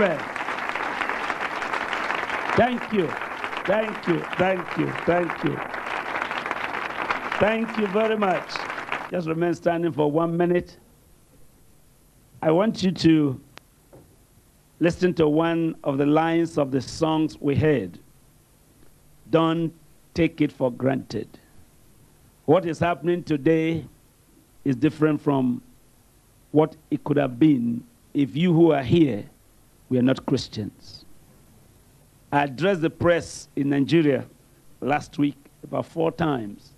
Amen. Thank you. Thank you. Thank you. Thank you. Thank you very much. Just remain standing for one minute. I want you to listen to one of the lines of the songs we heard. Don't take it for granted. What is happening today is different from what it could have been if you who are here were not Christians. I addressed the press in Nigeria last week about four times.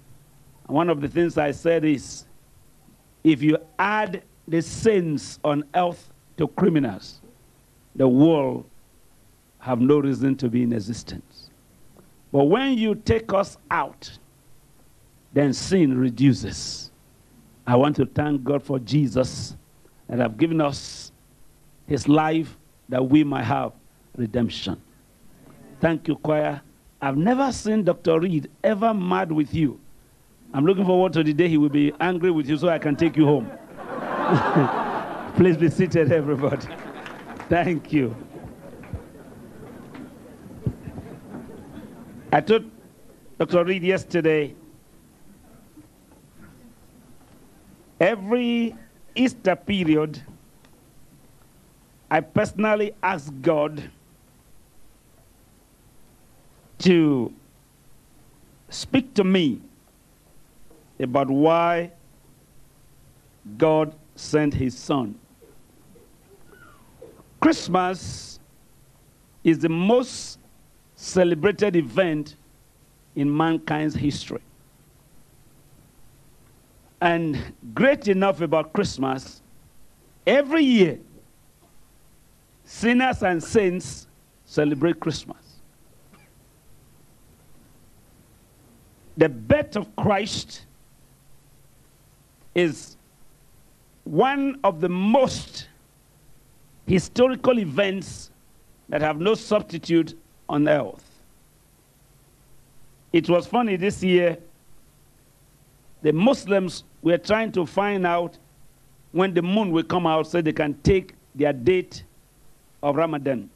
And one of the things I said is if you add the sins on earth to criminals, the world have no reason to be in existence. But when you take us out, then sin reduces. I want to thank God for Jesus that have given us his life that we might have redemption. Thank you, choir. I've never seen Dr. Reed ever mad with you. I'm looking forward to the day he will be angry with you so I can take you home. Please be seated, everybody. Thank you. I told Dr. Reed yesterday every Easter period, I personally ask God to speak to me about why God sent his son. Christmas is the most celebrated event in mankind's history. And great enough about Christmas, every year, sinners and saints celebrate Christmas. The birth of Christ is one of the most historical events that have no substitute on earth. It was funny this year, the Muslims were trying to find out when the moon will come out so they can take their date of Ramadan.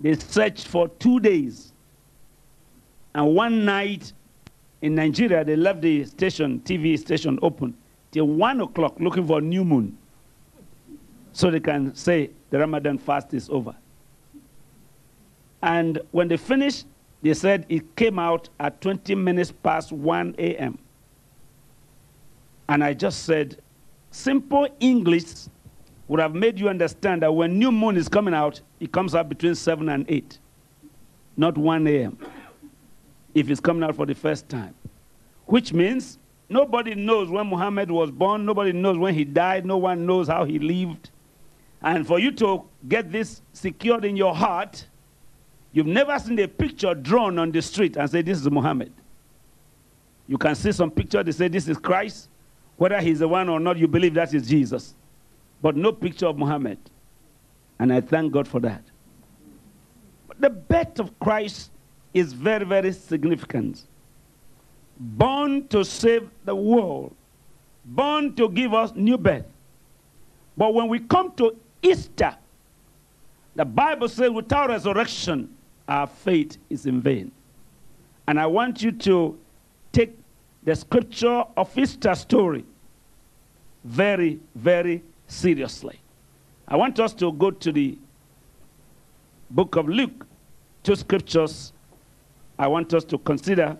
They searched for two days. And one night in Nigeria, they left the station, TV station open till one o'clock looking for new moon so they can say the Ramadan fast is over. And when they finished, they said it came out at 20 minutes past 1 a.m. And I just said, simple English would have made you understand that when new moon is coming out, it comes out between 7 and 8, not 1 a.m. if it's coming out for the first time. Which means nobody knows when Muhammad was born, nobody knows when he died, no one knows how he lived. And for you to get this secured in your heart, you've never seen a picture drawn on the street and say, This is Muhammad. You can see some picture, they say, This is Christ. Whether he's the one or not, you believe that is Jesus. But no picture of Muhammad. And I thank God for that. But the birth of Christ is very, very significant. Born to save the world, born to give us new birth. But when we come to Easter, the Bible says without resurrection, our faith is in vain. And I want you to take the scripture of Easter story very, very seriously. I want us to go to the book of Luke, two scriptures I want us to consider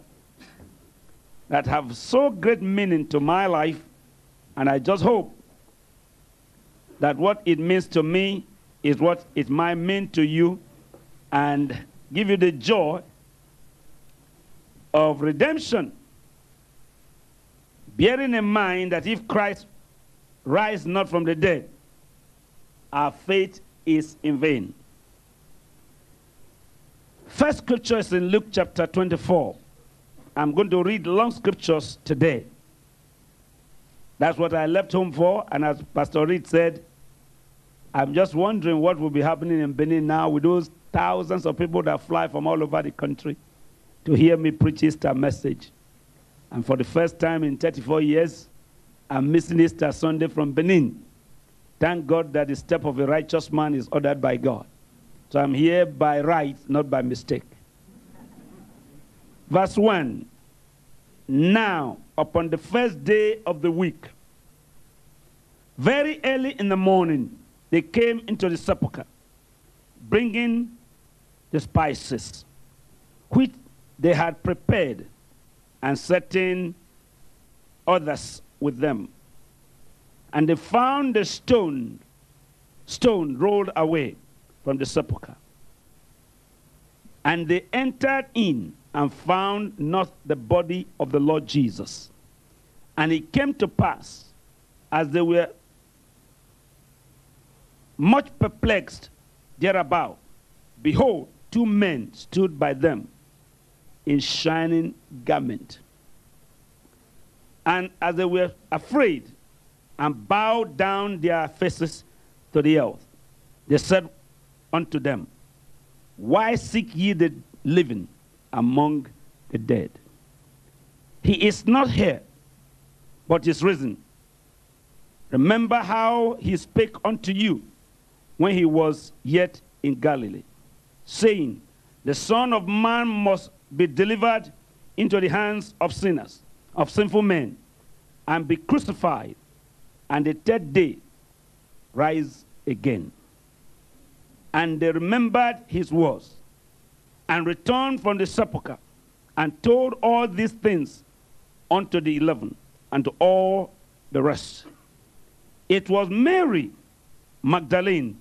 that have so great meaning to my life, and I just hope that what it means to me is what it might mean to you and give you the joy of redemption. Bearing in mind that if Christ rise not from the dead, our faith is in vain. First scripture is in Luke chapter 24. I'm going to read long scriptures today. That's what I left home for. And as Pastor Reed said, I'm just wondering what will be happening in Benin now with those thousands of people that fly from all over the country to hear me preach Easter message. And for the first time in 34 years, I'm missing Easter Sunday from Benin. Thank God that the step of a righteous man is ordered by God. So I'm here by right, not by mistake. Verse 1 Now, upon the first day of the week, very early in the morning, they came into the sepulchre, bringing the spices which they had prepared and certain others with them. And they found the stone, stone rolled away from the sepulchre. And they entered in and found not the body of the Lord Jesus. And it came to pass, as they were much perplexed thereabout, behold, two men stood by them in shining garment. And as they were afraid and bowed down their faces to the earth, they said unto them, Why seek ye the living among the dead? He is not here, but is risen. Remember how he spake unto you when he was yet in Galilee, saying, The Son of Man must be delivered into the hands of sinners, of sinful men, and be crucified, and the third day rise again. And they remembered his words, and returned from the sepulchre, and told all these things unto the eleven, and to all the rest. It was Mary Magdalene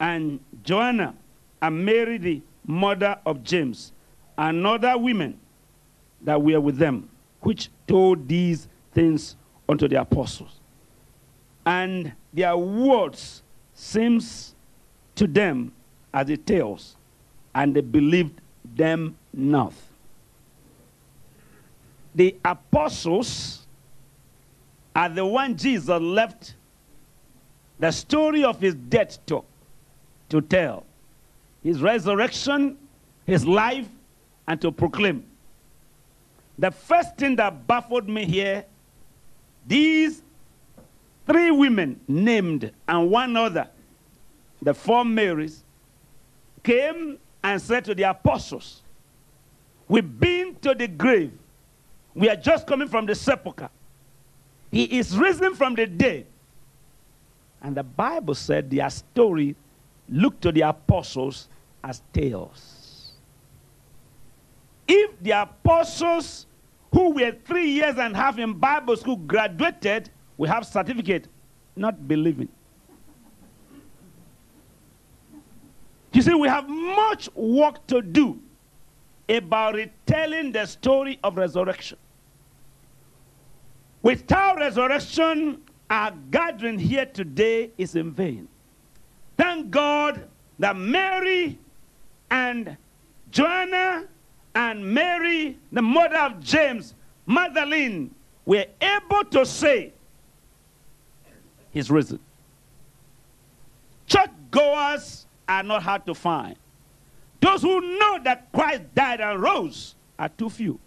and Joanna and Mary, the mother of James, and other women that were with them, which told these things unto the apostles. And their words seems to them as the tales, and they believed them not. The apostles are the one Jesus left the story of his death to to tell, his resurrection, his life, and to proclaim. The first thing that baffled me here, these three women named and one other, the four Marys, came and said to the apostles, We've been to the grave. We are just coming from the sepulchre. He is risen from the dead. And the Bible said their story looked to the apostles as tales. If the apostles who were three years and half in Bible school graduated, we have certificate, not believing. You see, we have much work to do about retelling the story of resurrection. Without resurrection, our gathering here today is in vain. Thank God that Mary and Joanna and Mary, the mother of James, Magdalene, were able to say, He's risen. Church goers are not hard to find. Those who know that Christ died and rose are too few.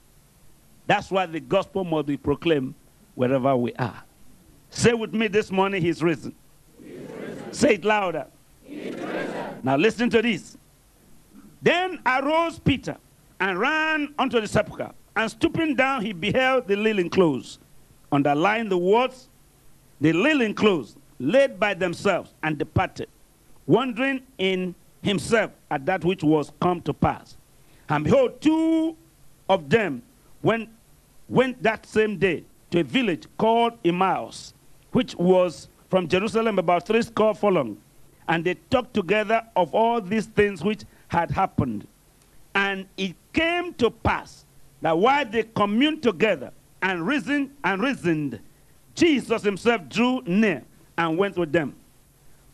That's why the gospel must be proclaimed wherever we are. Say with me this morning, He's risen. He's risen. Say it louder. Now listen to this. Then arose Peter and ran unto the sepulchre, and stooping down, he beheld the linen clothes. Underline the words, the linen clothes, laid by themselves, and departed, wondering in himself at that which was come to pass. And behold, two of them went, went that same day to a village called Emmaus, which was from Jerusalem about three score furlongs and they talked together of all these things which had happened. And it came to pass that while they communed together and reasoned and reasoned, Jesus himself drew near and went with them.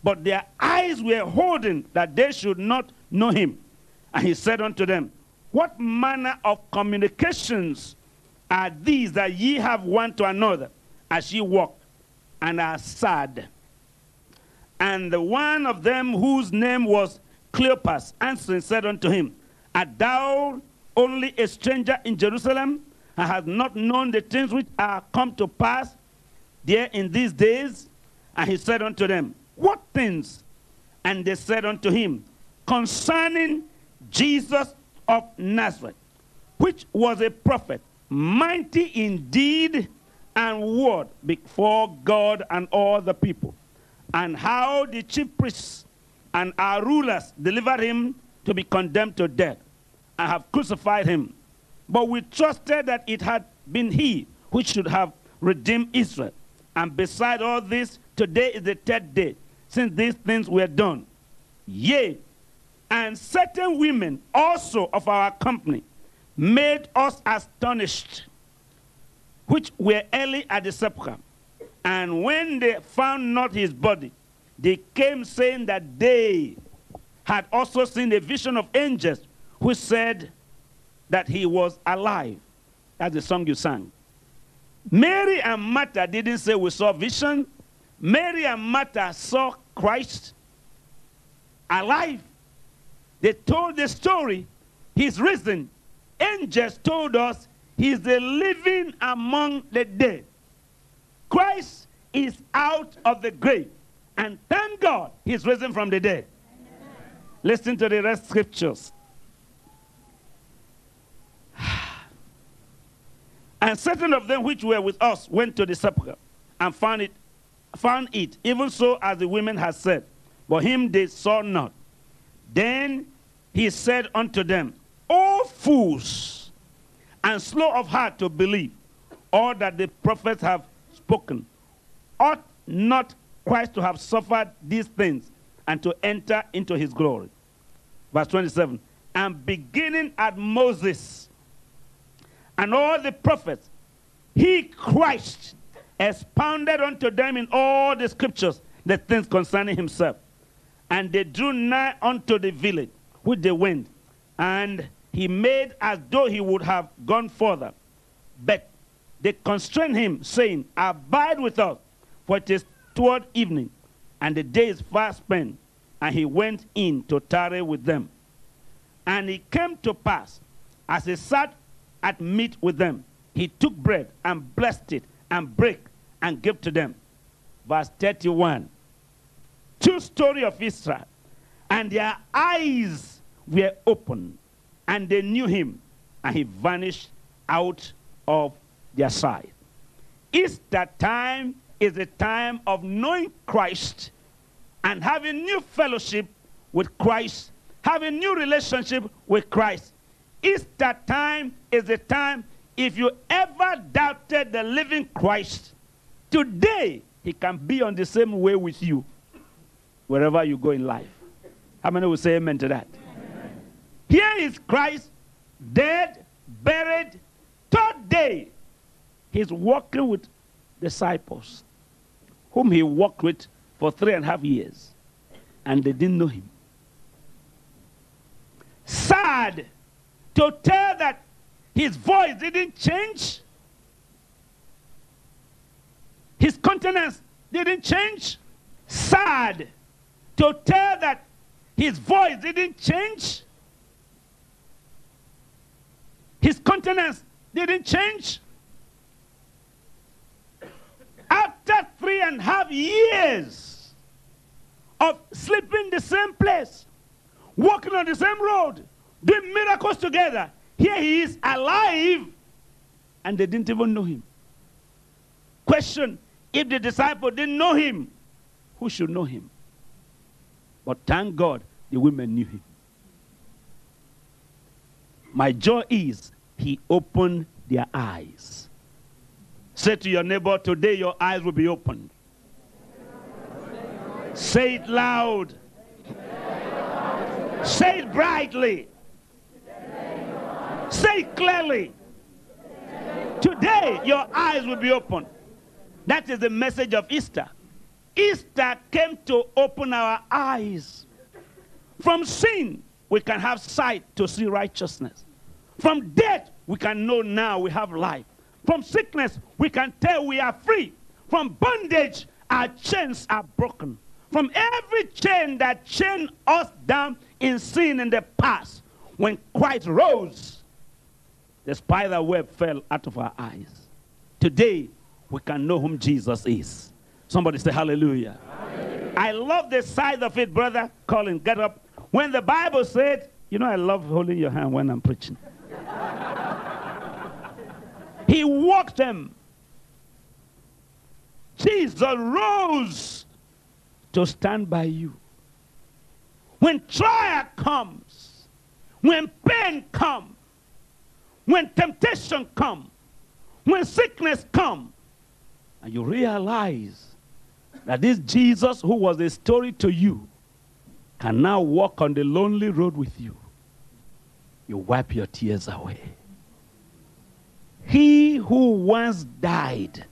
But their eyes were holding that they should not know him. And he said unto them, What manner of communications are these that ye have one to another as ye walk and are sad? and the one of them whose name was Cleopas answering said unto him, Art thou only a stranger in Jerusalem, and hast not known the things which are come to pass there in these days? And he said unto them, What things? And they said unto him, Concerning Jesus of Nazareth, which was a prophet, mighty in deed and word before God and all the people, and how the chief priests and our rulers delivered him to be condemned to death and have crucified him. But we trusted that it had been he which should have redeemed Israel. And beside all this, today is the third day since these things were done. Yea, and certain women also of our company made us astonished, which were early at the sepulchre. And when they found not his body, they came saying that they had also seen a vision of angels who said that he was alive. That's the song you sang. Mary and Martha didn't say we saw vision. Mary and Martha saw Christ alive. They told the story. He's risen. Angels told us he's the living among the dead. Christ is out of the grave. And thank God he's risen from the dead. Listen to the rest scriptures. and certain of them which were with us went to the sepulchre and found it, found it, even so as the women had said. But him they saw not. Then he said unto them, O fools, and slow of heart to believe all that the prophets have spoken. Ought not Christ to have suffered these things and to enter into his glory. Verse 27 And beginning at Moses and all the prophets, he, Christ, expounded unto them in all the scriptures the things concerning himself. And they drew nigh unto the village which they went, and he made as though he would have gone further. But they constrained him, saying, Abide with us, for it is toward evening, and the day is far spent, and he went in to tarry with them. And it came to pass, as he sat at meat with them, he took bread and blessed it and brake and gave to them. Verse 31. True story of Israel. And their eyes were open, and they knew him, and he vanished out of their sight. Easter time is a time of knowing Christ and having new fellowship with Christ, having new relationship with Christ. Easter time is a time if you ever doubted the living Christ, today he can be on the same way with you wherever you go in life. How many will say amen to that? Amen. Here is Christ dead, buried, third day. He's walking with disciples whom he walked with for three and a half years, and they didn't know him. Sad to tell that his voice didn't change, his countenance didn't change. Sad to tell that his voice didn't change, his countenance didn't change. Three and a half years of sleeping the same place, walking on the same road, doing miracles together, here he is alive, and they didn't even know him. Question if the disciple didn't know him, who should know him? But thank God the women knew him. My joy is he opened their eyes. Say to your neighbor, today your eyes will be opened. Say it loud. Say it brightly. Say it clearly. Today your eyes will be opened. That is the message of Easter. Easter came to open our eyes. From sin, we can have sight to see righteousness. From death, we can know now we have life. From sickness, we can tell we are free. From bondage, our chains are broken. from every chain that chained us down in sin in the past. When Christ rose, the spider web fell out of our eyes. Today, we can know whom Jesus is. Somebody say hallelujah. hallelujah. I love the side of it, brother. Colin, get up. When the Bible said, you know, I love holding your hand when I'm preaching. He walked them. Jesus rose to stand by you. When trial comes, when pain comes, when temptation comes, when sickness comes, and you realize that this Jesus who was a story to you can now walk on the lonely road with you, you wipe your tears away. He who once died,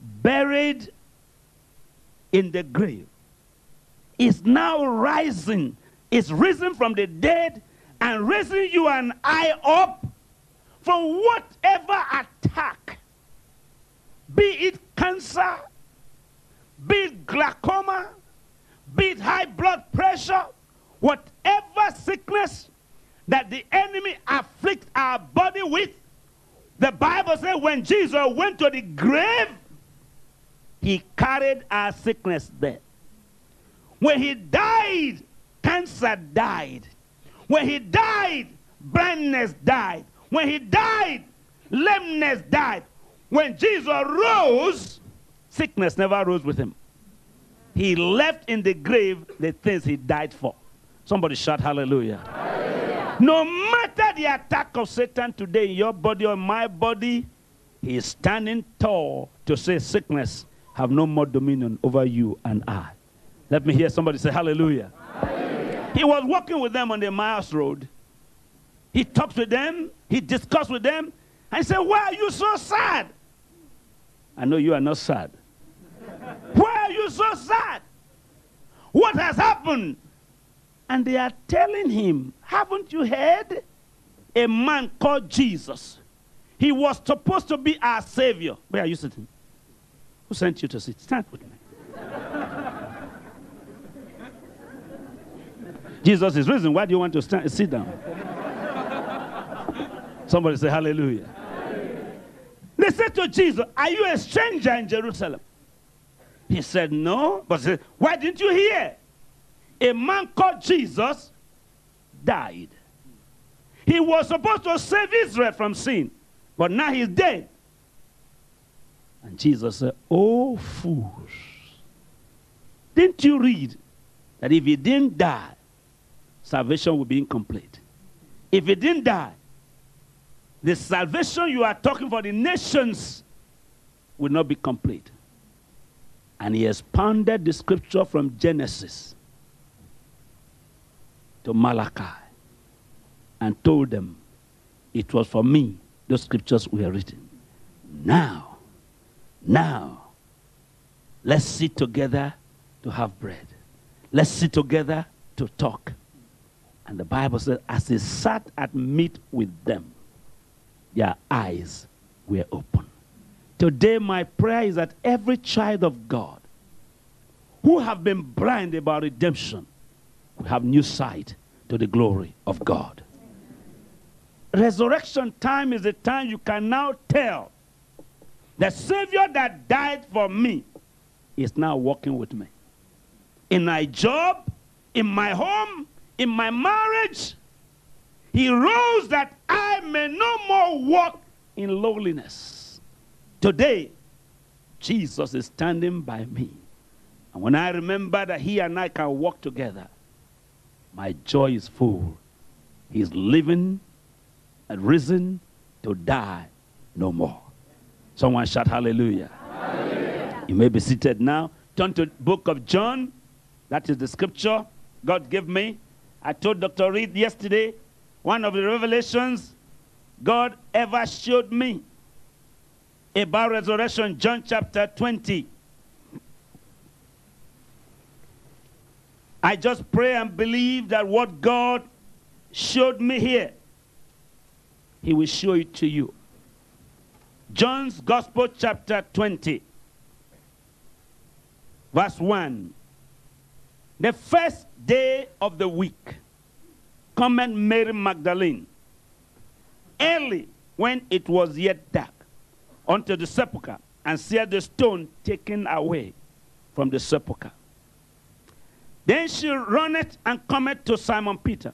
buried in the grave, is now rising, is risen from the dead and raising you and I up from whatever attack, be it cancer, be it glaucoma, be it high blood pressure, whatever sickness that the enemy afflicts our body with. The Bible says when Jesus went to the grave, he carried our sickness there. When he died, cancer died. When he died, blindness died. When he died, lameness died. When Jesus rose, sickness never rose with him. He left in the grave the things he died for. Somebody shout hallelujah. hallelujah. No matter the attack of Satan today in your body or my body, he is standing tall to say sickness have no more dominion over you and I. Let me hear somebody say hallelujah. hallelujah. He was walking with them on the Emmaus Road. He talked with them, he discussed with them, and he said, Why are you so sad? I know you are not sad. Why are you so sad? What has happened? And they are telling him, Haven't you heard? A man called Jesus. He was supposed to be our Savior. Where are you sitting? Who sent you to sit? Stand with me. Jesus is risen. Why do you want to stand, sit down? Somebody say hallelujah. They said to Jesus, Are you a stranger in Jerusalem? He said, No. But said, Why didn't you hear? A man called Jesus died. He was supposed to save Israel from sin, but now he's dead. And Jesus said, Oh, fools. Didn't you read that if he didn't die, salvation would be incomplete? If he didn't die, the salvation you are talking for the nations will not be complete. And he expounded the scripture from Genesis to Malachi and told them it was for me those scriptures were written. Now, now, let's sit together to have bread. Let's sit together to talk. And the Bible says, as he sat at meat with them, their eyes were open. Today, my prayer is that every child of God who have been blind about redemption have new sight to the glory of God. Resurrection time is the time you can now tell the Savior that died for me is now walking with me. In my job, in my home, in my marriage, he rose that I may no more walk in lowliness. Today, Jesus is standing by me. And when I remember that he and I can walk together, my joy is full. He's living and risen to die no more. Someone shout hallelujah. hallelujah. You may be seated now. Turn to book of John. That is the scripture God gave me. I told Dr. Reed yesterday one of the revelations God ever showed me about resurrection, John chapter 20. I just pray and believe that what God showed me here, He will show it to you. John's Gospel, chapter 20, verse 1. The first day of the week, cometh Mary Magdalene, early when it was yet dark, unto the sepulchre, and saw the stone taken away from the sepulchre. Then she runneth and cometh to Simon Peter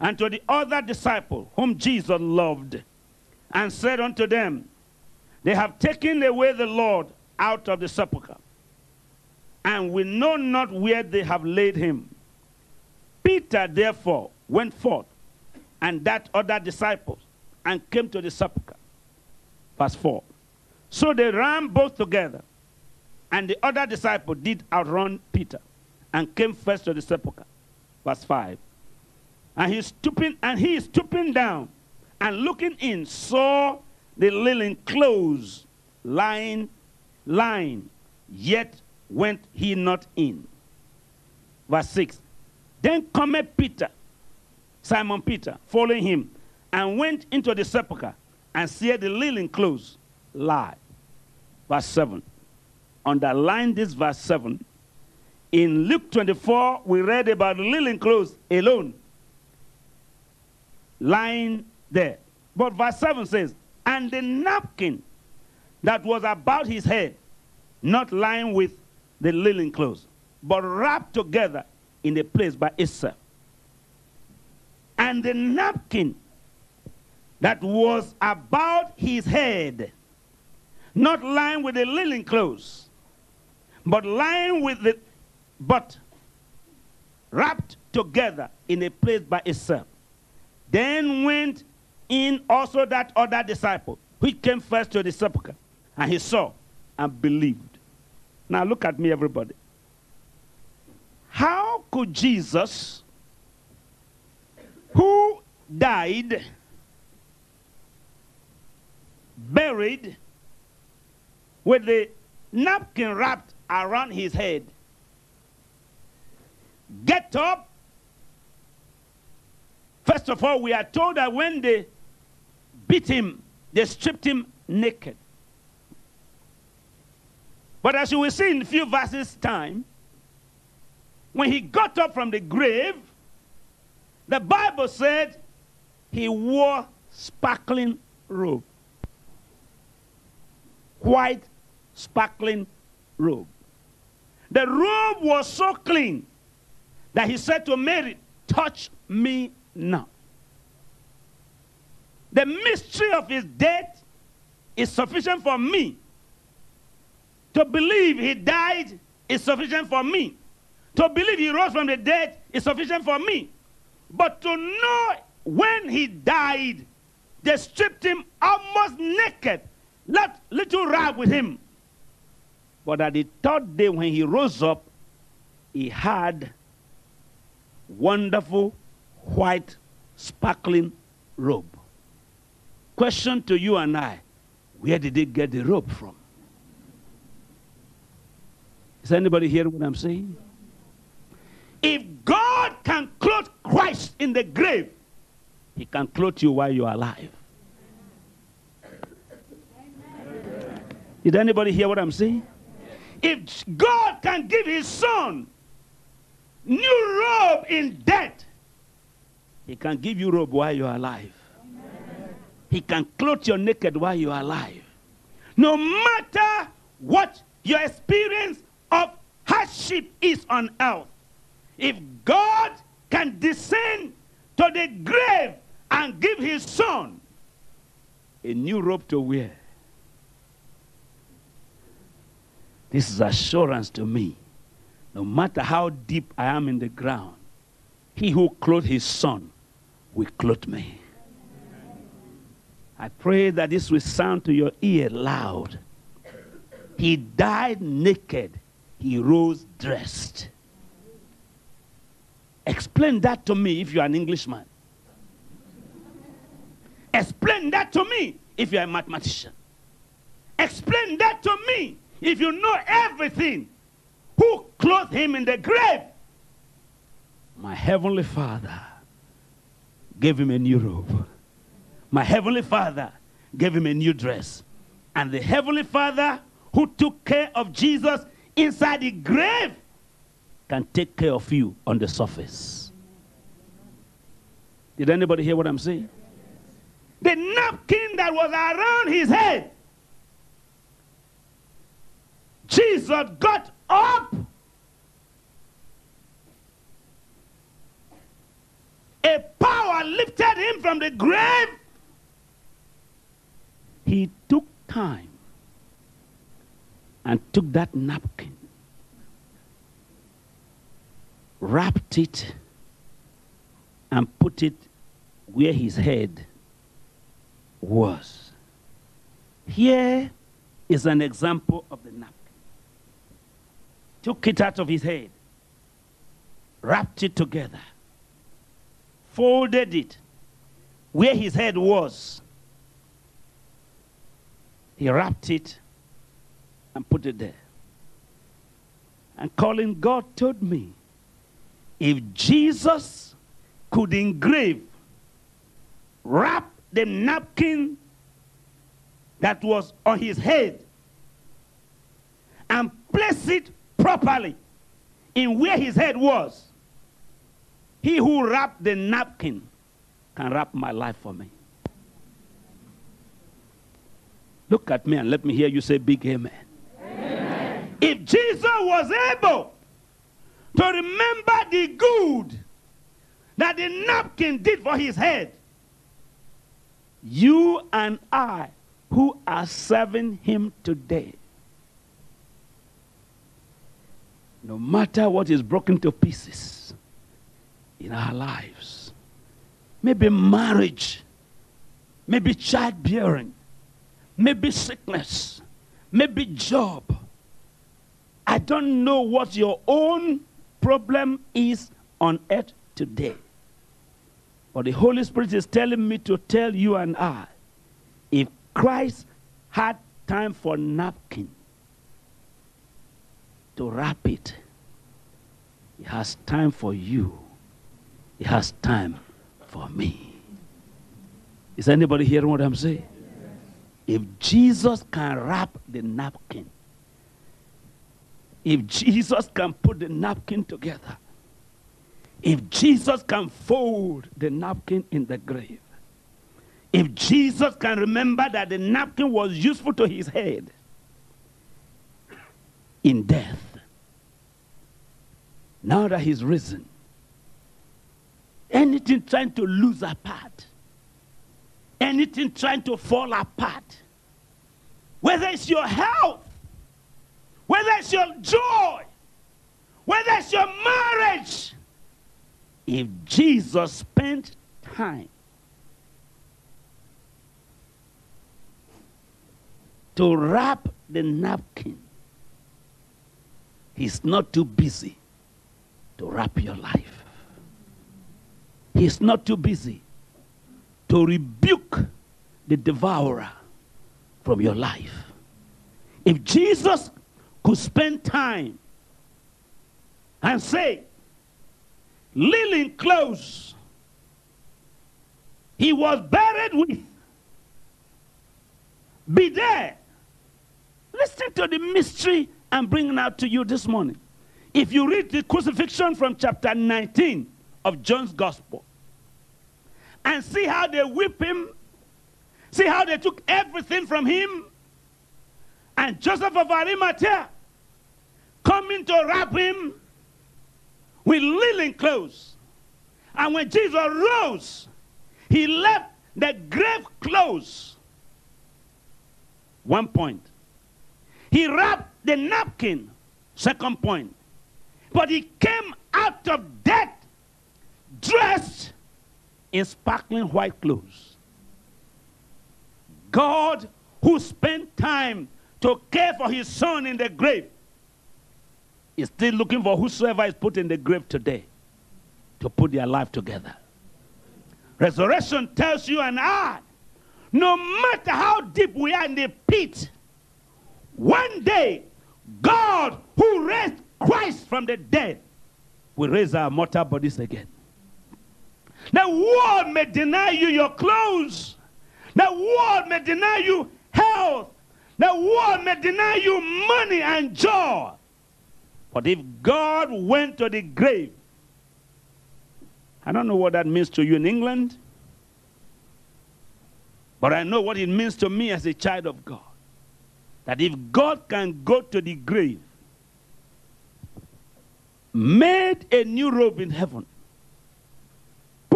and to the other disciple whom Jesus loved, and said unto them, They have taken away the Lord out of the sepulchre, and we know not where they have laid him. Peter therefore went forth, and that other disciple, and came to the sepulchre. Verse 4. So they ran both together, and the other disciple did outrun Peter, and came first to the sepulchre. Verse 5. And he stooping, and he stooping down, and looking in, saw the linen clothes lying, lying, yet went he not in. Verse 6. Then cometh Peter, Simon Peter, following him, and went into the sepulchre, and saw the linen clothes lie. Verse 7. Underline this verse 7. In Luke 24, we read about the linen clothes alone lying there. But verse 7 says, And the napkin that was about his head, not lying with the linen clothes, but wrapped together in a place by itself. And the napkin that was about his head, not lying with the linen clothes, but lying with the, but wrapped together in a place by itself. Then went in also that other disciple, which came first to the sepulchre, and he saw and believed. Now look at me, everybody. How could Jesus, who died, buried, with the napkin wrapped around his head, get up First of all, we are told that when they beat him, they stripped him naked. But as you will see in a few verses' time, when he got up from the grave, the Bible said he wore sparkling robe. White, sparkling robe. The robe was so clean that he said to Mary, Touch me now. The mystery of his death is sufficient for me. To believe he died is sufficient for me. To believe he rose from the dead is sufficient for me. But to know when he died, they stripped him almost naked, left little rag with him. But at the third day, when he rose up, he had wonderful white, sparkling robe. Question to you and I where did they get the robe from? Is anybody hearing what I'm saying? If God can clothe Christ in the grave, he can clothe you while you're alive. Did anybody hear what I'm saying? If God can give his son new robe in death, he can give you robe while you're alive. Amen. He can clothe you naked while you're alive. No matter what your experience of hardship is on earth, if God can descend to the grave and give his son a new robe to wear, this is assurance to me. No matter how deep I am in the ground, he who clothed his son will clothe me. I pray that this will sound to your ear loud. He died naked, he rose dressed. Explain that to me if you're an Englishman. Explain that to me if you're a mathematician. Explain that to me if you know everything. Who clothed him in the grave? My heavenly Father gave him a new robe. My heavenly Father gave him a new dress. And the heavenly Father who took care of Jesus inside the grave can take care of you on the surface. Did anybody hear what I'm saying? The napkin that was around his head. Jesus got up. A power lifted him from the grave. He took time and took that napkin, wrapped it, and put it where his head was. Here is an example of the napkin. Took it out of his head, wrapped it together, folded it where his head was. He wrapped it and put it there. And Colin, God told me if Jesus could engrave, wrap the napkin that was on his head and place it properly in where his head was, he who wrapped the napkin can wrap my life for me. Look at me and let me hear you say big amen. amen. If Jesus was able to remember the good that the napkin did for his head, you and I who are serving him today, no matter what is broken to pieces in our lives, maybe marriage, maybe childbearing, maybe sickness, maybe job. I don't know what your own problem is on earth today. But the Holy Spirit is telling me to tell you and I if Christ had time for napkin to wrap it, He has time for you. He has time for me. Is anybody hearing what I'm saying? If Jesus can wrap the napkin, if Jesus can put the napkin together, if Jesus can fold the napkin in the grave, if Jesus can remember that the napkin was useful to his head in death, now that he's risen, anything trying to lose apart, anything trying to fall apart, whether it's your health, whether it's your joy, whether it's your marriage, if Jesus spent time to wrap the napkin, he's not too busy to wrap your life. He's not too busy to rebuke the devourer from your life. If Jesus could spend time and say, linen clothes he was buried with, be there. Listen to the mystery I'm bringing out to you this morning. If you read the crucifixion from chapter 19 of John's Gospel and see how they whip him, see how they took everything from him, and Joseph of Arimathea coming to wrap him with linen clothes. And when Jesus rose, he left the grave clothes. One point. He wrapped the napkin. Second point. But he came out of death dressed in sparkling white clothes. God, who spent time to care for his son in the grave, is still looking for whosoever is put in the grave today to put their life together. Resurrection tells you and I, no matter how deep we are in the pit, one day God who raised Christ from the dead will raise our mortal bodies again. The world may deny you your clothes. The world may deny you health. The world may deny you money and joy. But if God went to the grave, I don't know what that means to you in England, but I know what it means to me as a child of God. That if God can go to the grave, made a new robe in heaven,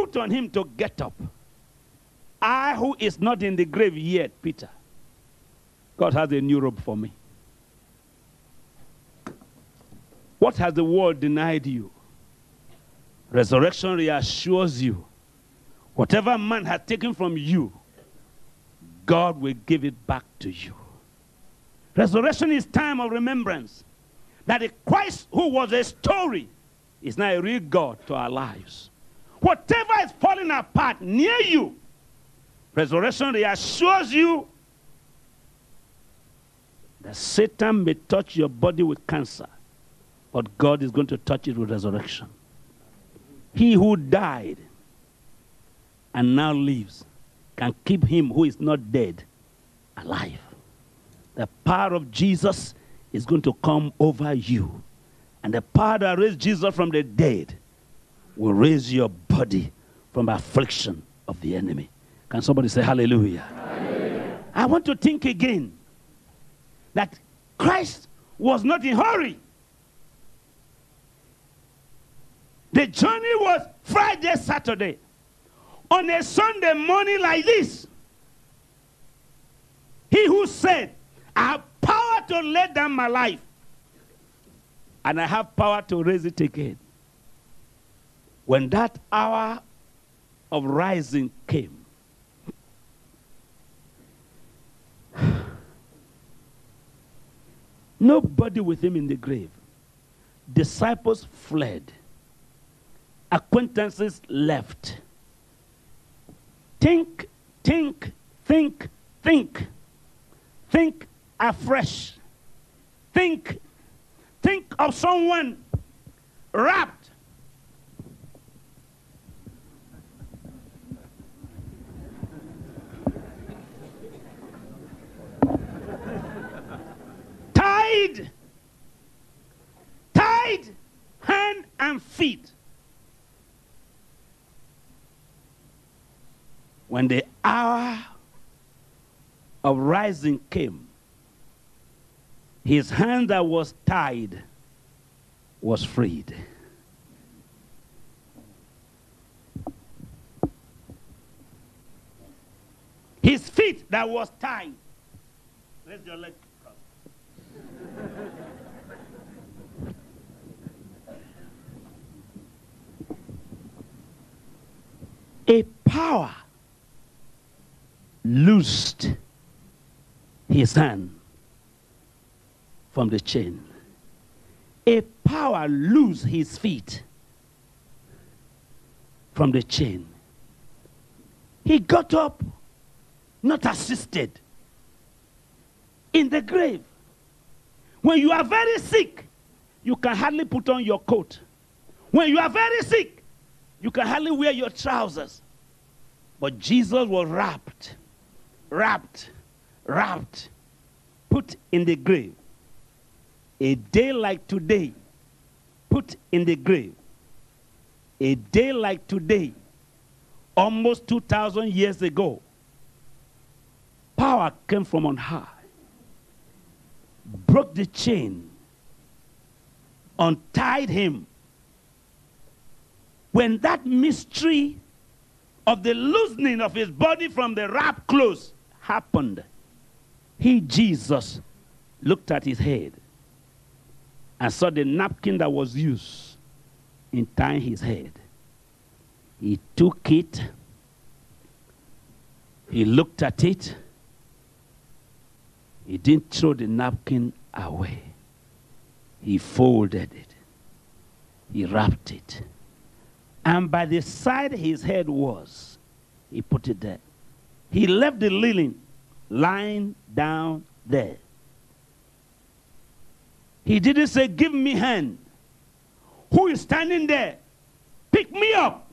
put on him to get up, I who is not in the grave yet, Peter, God has a new robe for me. What has the world denied you? Resurrection reassures you. Whatever man has taken from you, God will give it back to you. Resurrection is time of remembrance. That the Christ who was a story is now a real God to our lives. Whatever is falling apart near you, resurrection reassures you that Satan may touch your body with cancer, but God is going to touch it with resurrection. He who died and now lives can keep him who is not dead alive. The power of Jesus is going to come over you. And the power that raised Jesus from the dead will raise your body from affliction of the enemy. Can somebody say hallelujah? hallelujah? I want to think again that Christ was not in hurry. The journey was Friday, Saturday. On a Sunday morning like this, he who said, I have power to lay down my life, and I have power to raise it again. When that hour of rising came, nobody with him in the grave. Disciples fled acquaintances left. Think, think, think, think. Think afresh. Think, think of someone wrapped. Tied, tied hand and feet When the hour of rising came, his hand that was tied was freed. His feet that was tied. Where's your leg? A power loosed his hand from the chain. A power loosed his feet from the chain. He got up, not assisted, in the grave. When you are very sick, you can hardly put on your coat. When you are very sick, you can hardly wear your trousers. But Jesus was wrapped wrapped, wrapped, put in the grave. A day like today, put in the grave. A day like today, almost 2,000 years ago, power came from on high, broke the chain, untied him. When that mystery of the loosening of his body from the wrap clothes happened, he, Jesus, looked at his head and saw the napkin that was used in tying his head. He took it, he looked at it, he didn't throw the napkin away. He folded it, he wrapped it. And by the side his head was, he put it there. He left the linen lying down there. He didn't say, Give me hand. Who is standing there? Pick me up.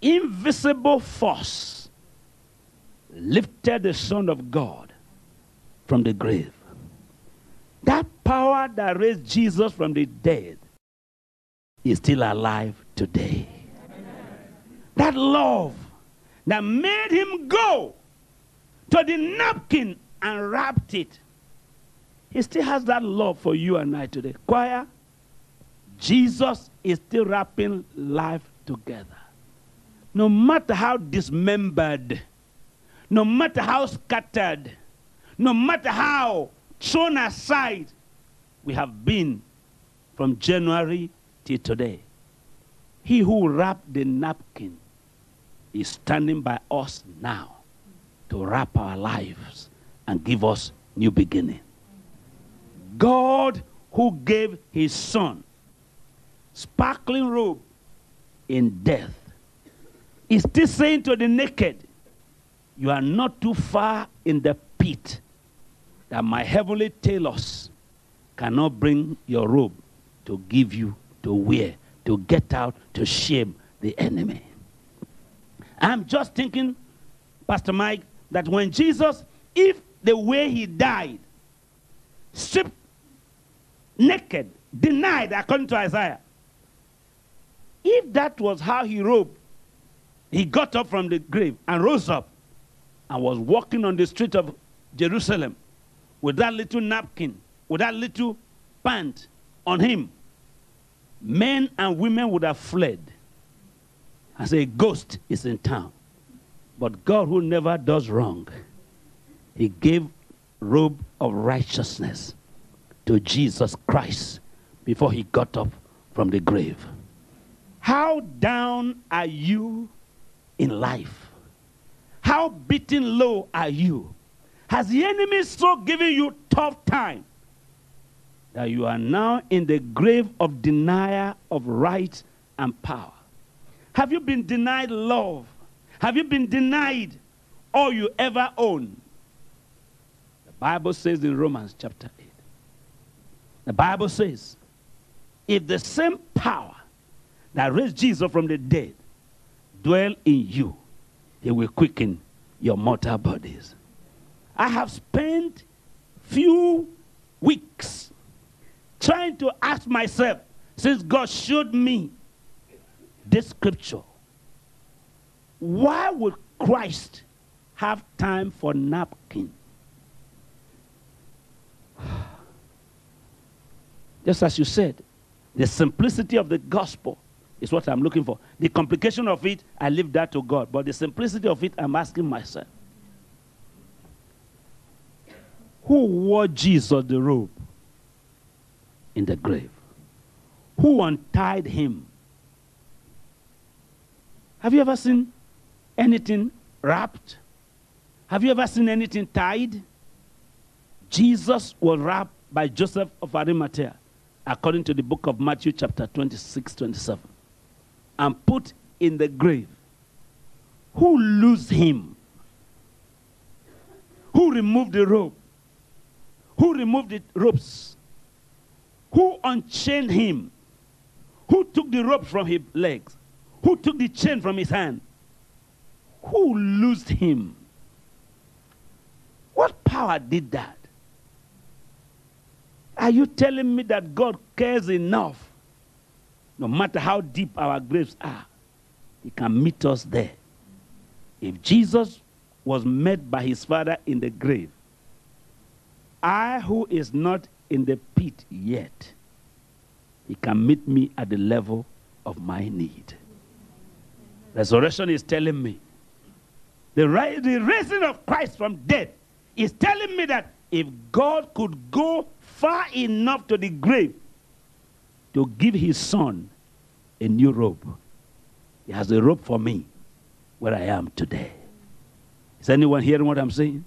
Invisible force lifted the Son of God from the grave. That power that raised Jesus from the dead is still alive today. That love that made him go to the napkin and wrapped it. He still has that love for you and I today. Choir, Jesus is still wrapping life together. No matter how dismembered, no matter how scattered, no matter how thrown aside we have been from January till today, he who wrapped the napkin is standing by us now to wrap our lives and give us new beginning. God who gave his son sparkling robe in death is still saying to the naked, You are not too far in the pit that my heavenly tailors cannot bring your robe to give you to wear, to get out, to shame the enemy. I'm just thinking, Pastor Mike, that when Jesus, if the way he died, stripped naked, denied, according to Isaiah, if that was how he robed, he got up from the grave and rose up and was walking on the street of Jerusalem with that little napkin, with that little pant on him, men and women would have fled and say, A ghost is in town. But God, who never does wrong, He gave robe of righteousness to Jesus Christ before He got up from the grave. How down are you in life? How beaten low are you? Has the enemy so given you tough time that you are now in the grave of denial of right and power? Have you been denied love? Have you been denied all you ever own? The Bible says in Romans chapter 8. The Bible says, if the same power that raised Jesus from the dead dwell in you, he will quicken your mortal bodies. I have spent few weeks trying to ask myself, since God showed me this scripture, why would Christ have time for napkin? Just as you said, the simplicity of the gospel is what I'm looking for. The complication of it, I leave that to God. But the simplicity of it, I'm asking myself. Who wore Jesus the robe in the grave? Who untied him have you ever seen anything wrapped? Have you ever seen anything tied? Jesus was wrapped by Joseph of Arimathea, according to the book of Matthew, chapter 26, 27, and put in the grave. Who loosed him? Who removed the rope? Who removed the ropes? Who unchained him? Who took the rope from his legs? Who took the chain from his hand? Who loosed him? What power did that? Are you telling me that God cares enough, no matter how deep our graves are, He can meet us there? If Jesus was met by His Father in the grave, I, who is not in the pit yet, He can meet me at the level of my need. Resurrection is telling me. The, the raising of Christ from death is telling me that if God could go far enough to the grave to give his son a new robe, he has a robe for me where I am today. Is anyone hearing what I'm saying?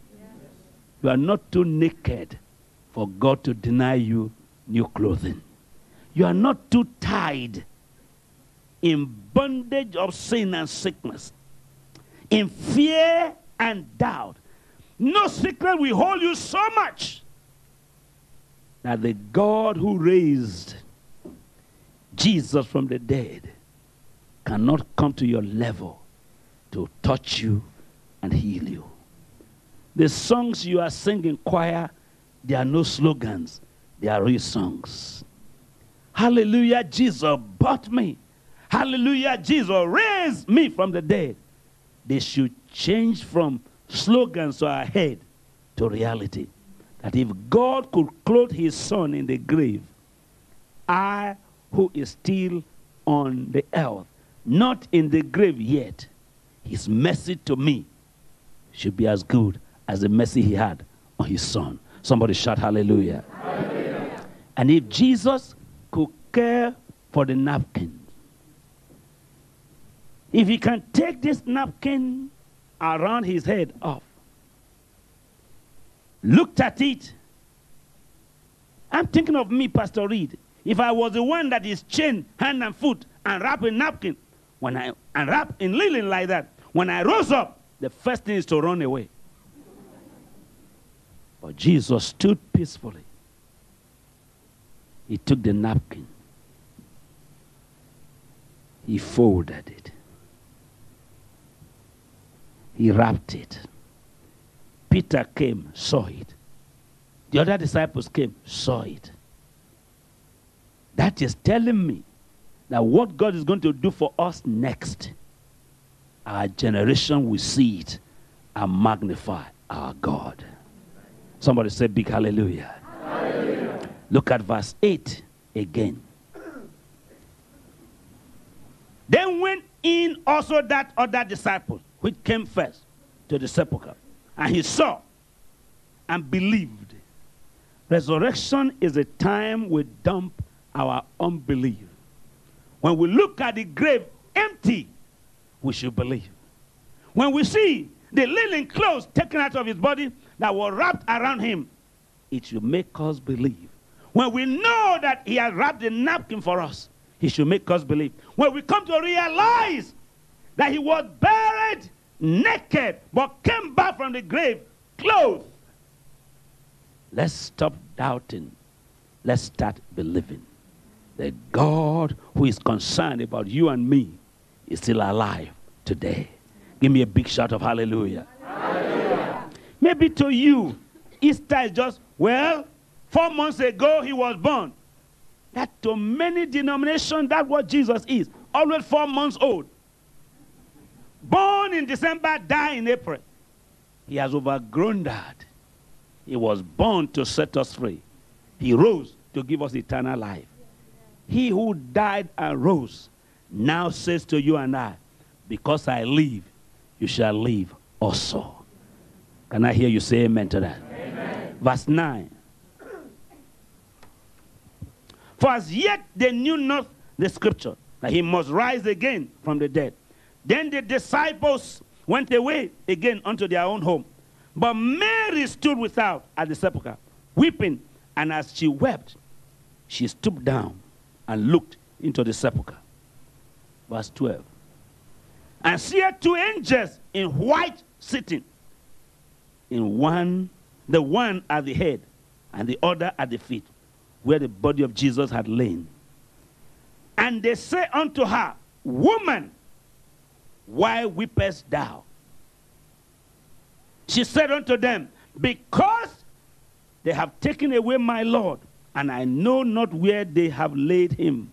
You are not too naked for God to deny you new clothing. You are not too tied in bondage of sin and sickness, in fear and doubt. No secret will hold you so much that the God who raised Jesus from the dead cannot come to your level to touch you and heal you. The songs you are singing choir, they are no slogans. They are real songs. Hallelujah, Jesus bought me. Hallelujah, Jesus raised me from the dead. They should change from slogans to our head to reality. That if God could clothe his son in the grave, I, who is still on the earth, not in the grave yet, his mercy to me should be as good as the mercy he had on his son. Somebody shout hallelujah. hallelujah. And if Jesus could care for the napkin, if he can take this napkin around his head off, looked at it, I'm thinking of me, Pastor Reed. If I was the one that is chained hand and foot and wrapped in napkin, when I and wrapped in linen like that, when I rose up, the first thing is to run away. Jesus stood peacefully. He took the napkin. He folded it. He wrapped it. Peter came, saw it. The other disciples came, saw it. That is telling me that what God is going to do for us next, our generation will see it and magnify our God. Somebody say big hallelujah. hallelujah. Look at verse 8 again. Then went in also that other disciple which came first to the sepulchre. And he saw and believed. Resurrection is a time we dump our unbelief. When we look at the grave empty, we should believe. When we see the linen clothes taken out of his body that were wrapped around him, it should make us believe. When we know that he has wrapped a napkin for us, he should make us believe. When we come to realize that he was buried naked, but came back from the grave clothed. Let's stop doubting. Let's start believing that God, who is concerned about you and me, is still alive today. Give me a big shout of hallelujah. hallelujah. Maybe to you, Easter is just, well, four months ago he was born. That to many denominations, that's what Jesus is. Always four months old. Born in December, die in April. He has overgrown that. He was born to set us free. He rose to give us eternal life. He who died and rose now says to you and I, Because I live, you shall live also. Can I hear you say amen to that? Amen. Verse 9. For as yet they knew not the scripture, that he must rise again from the dead. Then the disciples went away again unto their own home. But Mary stood without at the sepulchre, weeping, and as she wept, she stooped down and looked into the sepulchre. Verse 12. And saw two angels in white sitting, in one, the one at the head, and the other at the feet, where the body of Jesus had lain. And they say unto her, Woman, why weepest thou? She said unto them, Because they have taken away my Lord, and I know not where they have laid him.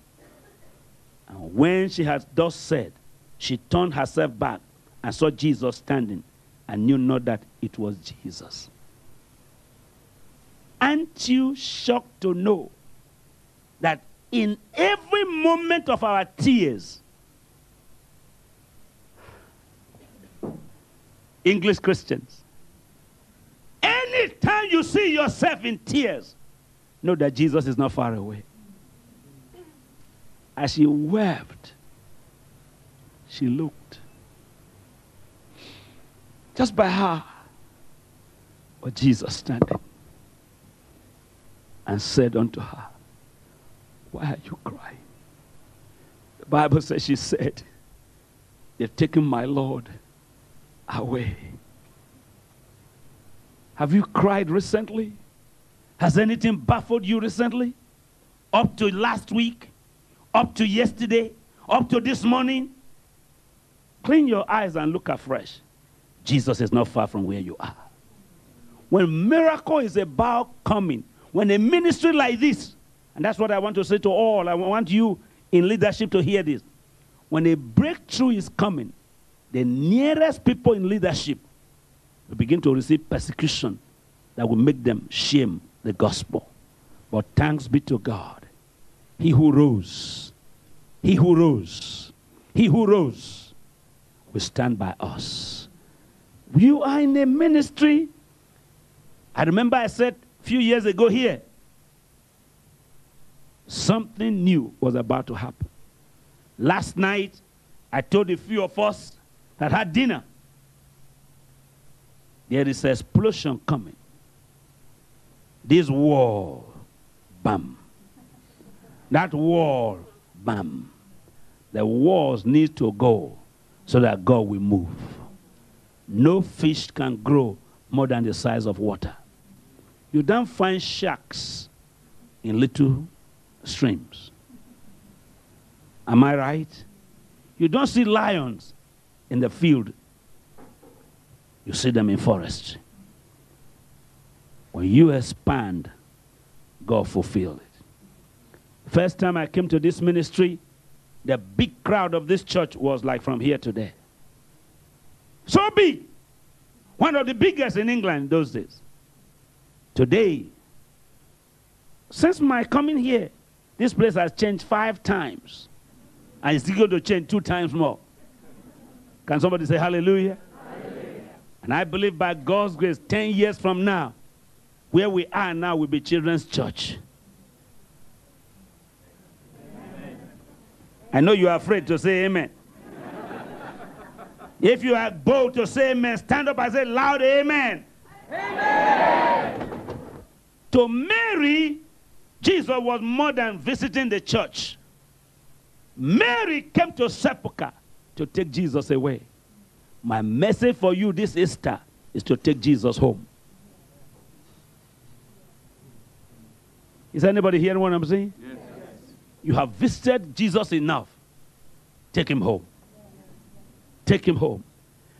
And when she had thus said, she turned herself back and saw Jesus standing, and knew not that it was Jesus. Aren't you shocked to know that in every moment of our tears, English Christians. Anytime you see yourself in tears, know that Jesus is not far away. As she wept, she looked. Just by her, but Jesus standing and said unto her, Why are you crying? The Bible says she said, They've taken my Lord away. Have you cried recently? Has anything baffled you recently? Up to last week? Up to yesterday? Up to this morning? Clean your eyes and look afresh. Jesus is not far from where you are. When miracle is about coming, When a ministry like this, and that's what I want to say to all, I want you in leadership to hear this. When a breakthrough is coming, the nearest people in leadership will begin to receive persecution that will make them shame the gospel. But thanks be to God. He who rose, he who rose, he who rose will stand by us. You are in a ministry. I remember I said a few years ago here, something new was about to happen. Last night, I told a few of us that had dinner, there is an explosion coming. This wall, bam. That wall, bam. The walls need to go so that God will move. No fish can grow more than the size of water. You don't find sharks in little streams. Am I right? You don't see lions in the field. You see them in forest. When you expand, God fulfill it. First time I came to this ministry, the big crowd of this church was like from here to there. So big. One of the biggest in England those days. Today, since my coming here, this place has changed five times. And it's going to change two times more. Can somebody say hallelujah? hallelujah? And I believe by God's grace, 10 years from now, where we are now will be children's church. Amen. I know you are afraid to say amen. If you are bold to say amen, stand up and say loud amen. Amen. To Mary, Jesus was more than visiting the church. Mary came to sepulchre to take Jesus away. My message for you this Easter is to take Jesus home. Is anybody hearing what I'm saying? Yes. You have visited Jesus enough. Take him home. Take him home.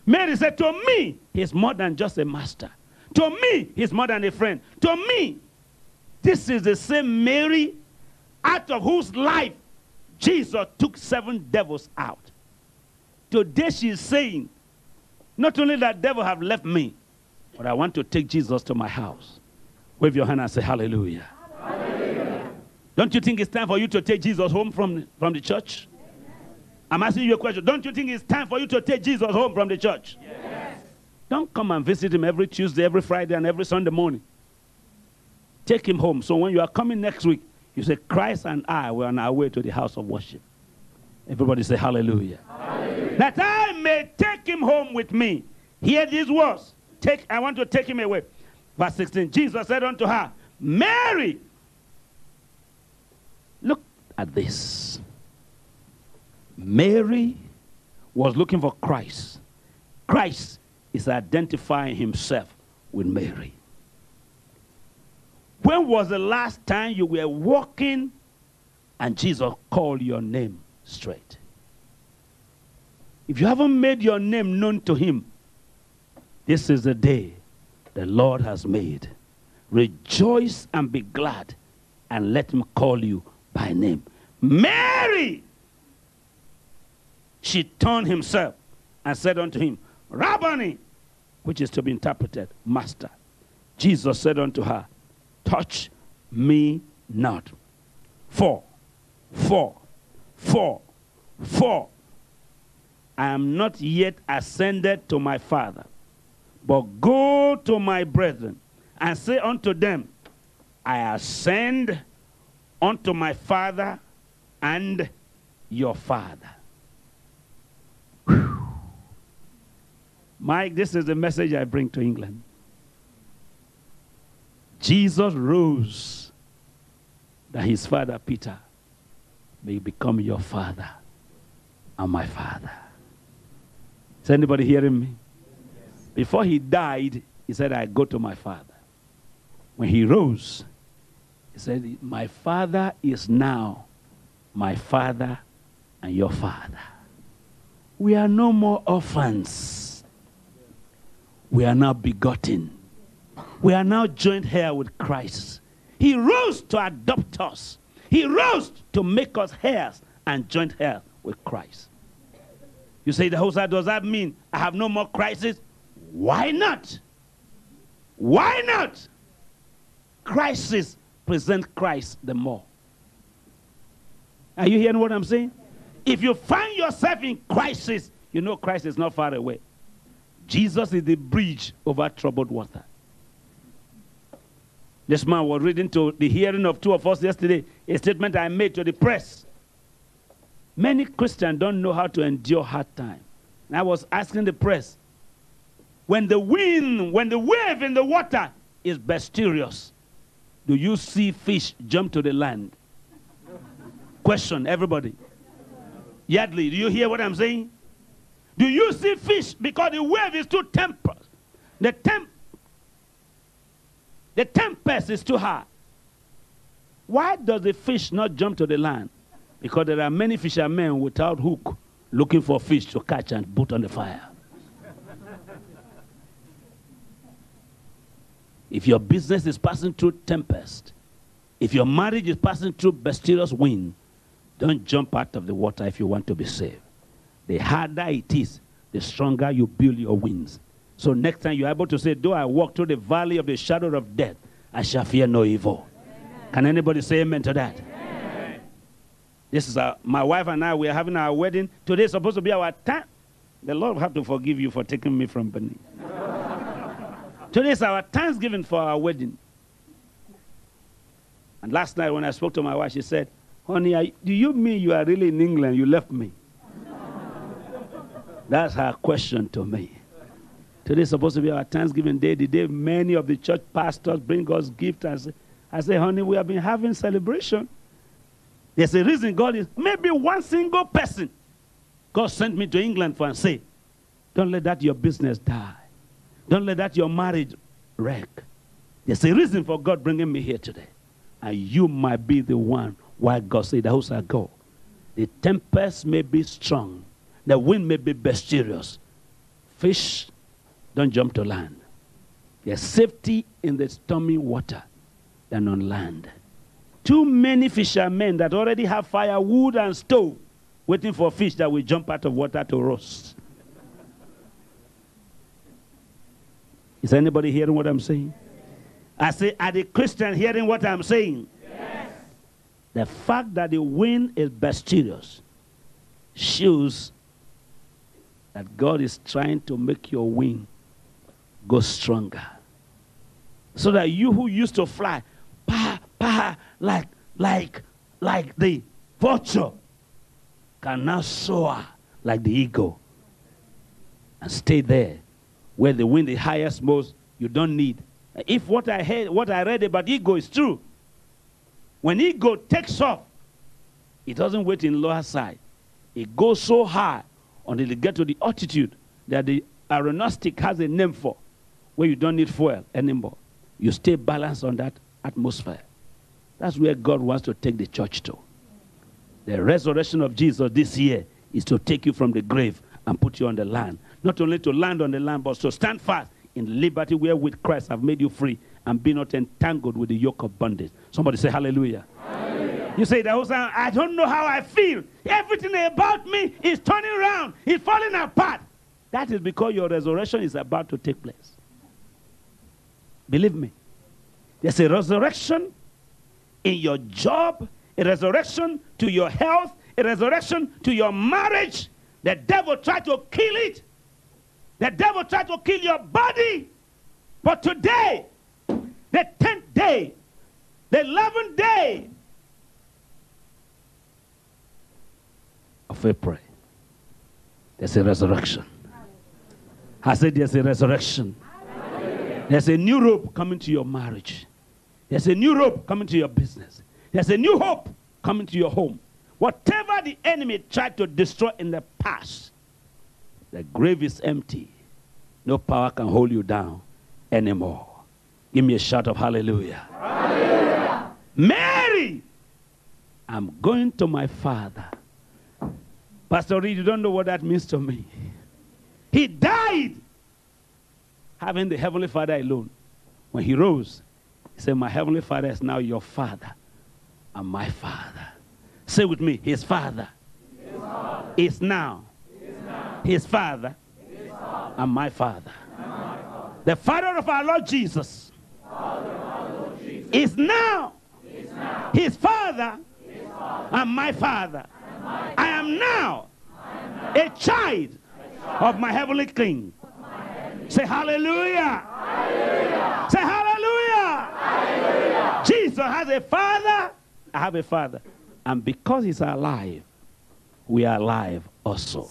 Mary said, To me, he's more than just a master. To me, he's more than a friend. To me, this is the same Mary out of whose life Jesus took seven devils out. Today she is saying, not only that devil have left me, but I want to take Jesus to my house. Wave your hand and say hallelujah. hallelujah. Don't you think it's time for you to take Jesus home from, from the church? I'm asking you a question. Don't you think it's time for you to take Jesus home from the church? Yes. Don't come and visit him every Tuesday, every Friday, and every Sunday morning. Take him home. So when you are coming next week, you say, Christ and I were on our way to the house of worship. Everybody say hallelujah. hallelujah. That I may take him home with me. Hear these words. Take, I want to take him away. Verse 16. Jesus said unto her, Mary. Look at this. Mary was looking for Christ. Christ is identifying himself with Mary. When was the last time you were walking and Jesus called your name straight? If you haven't made your name known to him, this is the day the Lord has made. Rejoice and be glad and let him call you by name. Mary! She turned himself and said unto him, Rabboni, which is to be interpreted, Master. Jesus said unto her, touch me not. For, for, for, for, I am not yet ascended to my Father, but go to my brethren and say unto them, I ascend unto my Father and your Father. Mike, this is the message I bring to England. Jesus rose that his father Peter may become your father and my father. Is anybody hearing me? Before he died, he said, I go to my father. When he rose, he said, My father is now my father and your father. We are no more orphans. We are now begotten we are now joined here with Christ. He rose to adopt us. He rose to make us heirs and joint heirs with Christ. You say, the host, does that mean I have no more crisis? Why not? Why not? Crisis present Christ the more. Are you hearing what I'm saying? If you find yourself in crisis, you know Christ is not far away. Jesus is the bridge over troubled water. This man was reading to the hearing of two of us yesterday a statement I made to the press. Many Christians don't know how to endure hard time. And I was asking the press, when the wind, when the wave in the water is boisterous, do you see fish jump to the land? Question, everybody. Yardley, do you hear what I'm saying? Do you see fish because the wave is too tempered? The temp the tempest is too high. Why does the fish not jump to the land? Because there are many fishermen without hook looking for fish to catch and put on the fire. if your business is passing through tempest, if your marriage is passing through boisterous wind, don't jump out of the water if you want to be saved. The harder it is, the stronger you build your wings. So next time you're able to say, Though I walk through the valley of the shadow of death, I shall fear no evil. Amen. Can anybody say amen to that? Amen. This is our, my wife and I, we are having our wedding. Today is supposed to be our time. The Lord will have to forgive you for taking me from Benin. Today is our Thanksgiving for our wedding. And last night when I spoke to my wife, she said, Honey, I, do you mean you are really in England? You left me. That's her question to me. Today is supposed to be our Thanksgiving Day, the day many of the church pastors bring us gifts. I say, I say, honey, we have been having celebration. There's a reason God is, maybe one single person. God sent me to England for and say, don't let that your business die. Don't let that your marriage wreck. There's a reason for God bringing me here today. And you might be the one why God said, the house I go. The tempest may be strong. The wind may be boisterous. Fish don't jump to land. There's safety in the stormy water than on land. Too many fishermen that already have firewood and stove waiting for fish that will jump out of water to roast. Is anybody hearing what I'm saying? I say, are the Christian hearing what I'm saying? Yes. The fact that the wind is boisterous shows that God is trying to make your wing go stronger. So that you who used to fly, pa, pa, like, like, like the vulture, can now soar like the eagle and stay there where the wind is highest most you don't need. If what I heard, what I read about eagle is true, when ego takes off, it doesn't wait in lower side. It goes so high until it get to the altitude that the aeronautic has a name for where you don't need fuel anymore. You stay balanced on that atmosphere. That's where God wants to take the church to. The resurrection of Jesus this year is to take you from the grave and put you on the land. Not only to land on the land, but to stand fast in liberty wherewith Christ have made you free and be not entangled with the yoke of bondage. Somebody say hallelujah. hallelujah. You say, that uh, I don't know how I feel. Everything about me is turning around. It's falling apart. That is because your resurrection is about to take place. Believe me. There's a resurrection in your job, a resurrection to your health, a resurrection to your marriage. The devil tried to kill it. The devil tried to kill your body. But today, the 10th day, the 11th day of April, there's a resurrection. I said there's a resurrection. There's a new rope coming to your marriage. There's a new rope coming to your business. There's a new hope coming to your home. Whatever the enemy tried to destroy in the past, the grave is empty. No power can hold you down anymore. Give me a shout of hallelujah. hallelujah. Mary, I'm going to my father. Pastor Reed, you don't know what that means to me. He died having the Heavenly Father alone. When he rose, He said, My heavenly Father is now your Father and my Father. Say with me, His Father, his father. Is, now is now His Father, his father. And, my father. and my Father. The Father of our Lord Jesus, our Lord Jesus. Is, now now His Father, father. and my Father. I am now, a, child of my Heavenly King. Say hallelujah. hallelujah. Say hallelujah. hallelujah. Jesus has a father I have a father. And because he's alive, we are alive also.